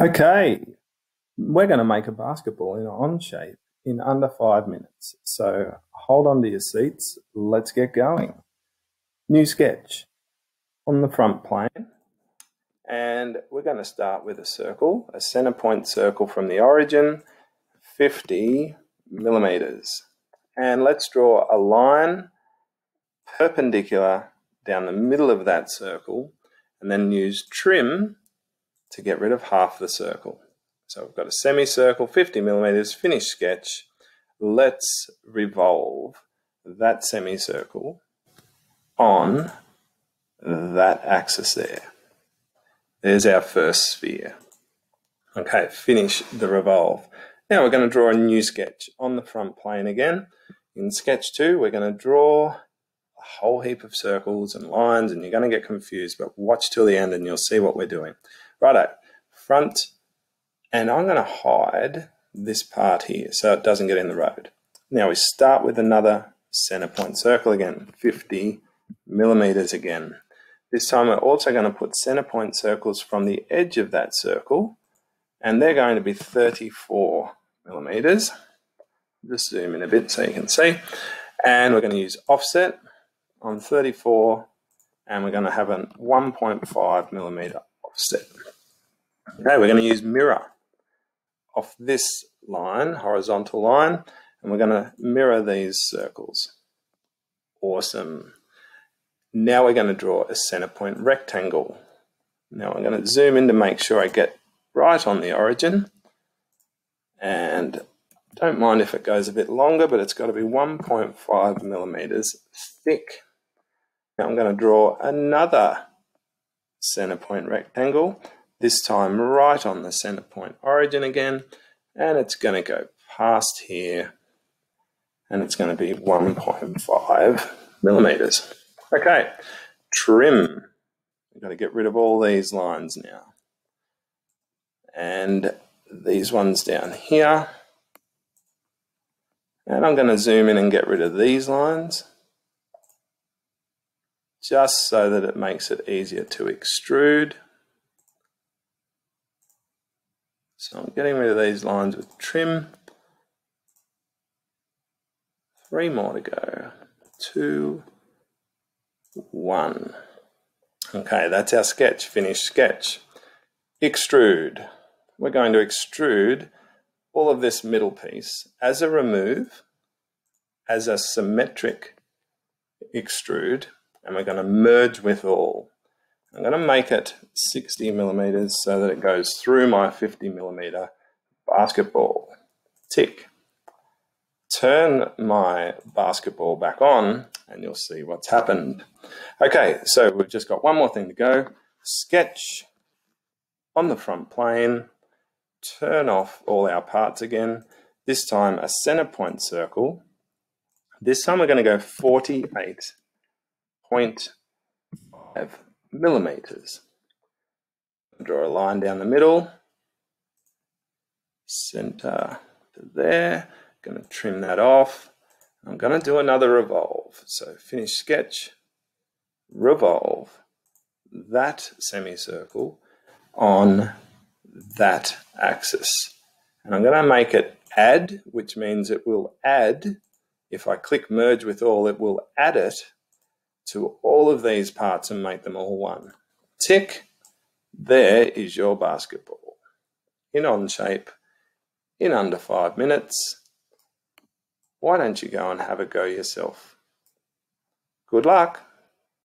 Okay, we're going to make a basketball in Onshape in under five minutes. So hold on to your seats. Let's get going. New sketch on the front plane. And we're going to start with a circle, a center point circle from the origin, 50 millimeters. And let's draw a line perpendicular down the middle of that circle and then use trim to get rid of half the circle. So we've got a semicircle, 50 millimeters, finished sketch. Let's revolve that semicircle on that axis there. There's our first sphere. Okay, finish the revolve. Now we're going to draw a new sketch on the front plane again. In sketch two, we're going to draw a whole heap of circles and lines and you're going to get confused, but watch till the end and you'll see what we're doing. Righto, front, and I'm going to hide this part here so it doesn't get in the road. Now we start with another center point circle again, 50 millimeters again. This time we're also going to put center point circles from the edge of that circle, and they're going to be 34 millimeters. Just zoom in a bit so you can see. And we're going to use offset on 34, and we're going to have a 1.5 millimeter offset. Okay, we're going to use mirror off this line, horizontal line, and we're going to mirror these circles. Awesome. Now we're going to draw a center point rectangle. Now I'm going to zoom in to make sure I get right on the origin. And don't mind if it goes a bit longer, but it's got to be 1.5 millimeters thick. Now I'm going to draw another center point rectangle, this time right on the center point origin again, and it's going to go past here, and it's going to be 1.5 millimeters. Okay, trim. We've got to get rid of all these lines now. And these ones down here. And I'm going to zoom in and get rid of these lines just so that it makes it easier to extrude. So I'm getting rid of these lines with trim. Three more to go. Two, one. Okay, that's our sketch, finished sketch. Extrude. We're going to extrude all of this middle piece as a remove, as a symmetric extrude, and we're going to merge with all. I'm going to make it 60 millimeters so that it goes through my 50 millimeter basketball. Tick. Turn my basketball back on and you'll see what's happened. Okay, so we've just got one more thing to go. Sketch on the front plane, turn off all our parts again, this time a center point circle. This time we're going to go 48.5 millimeters. Draw a line down the middle, center to there, going to trim that off. I'm going to do another revolve. So finish sketch, revolve that semicircle on that axis. And I'm going to make it add, which means it will add, if I click merge with all, it will add it to all of these parts and make them all one. Tick, there is your basketball. In Onshape, in under five minutes. Why don't you go and have a go yourself? Good luck!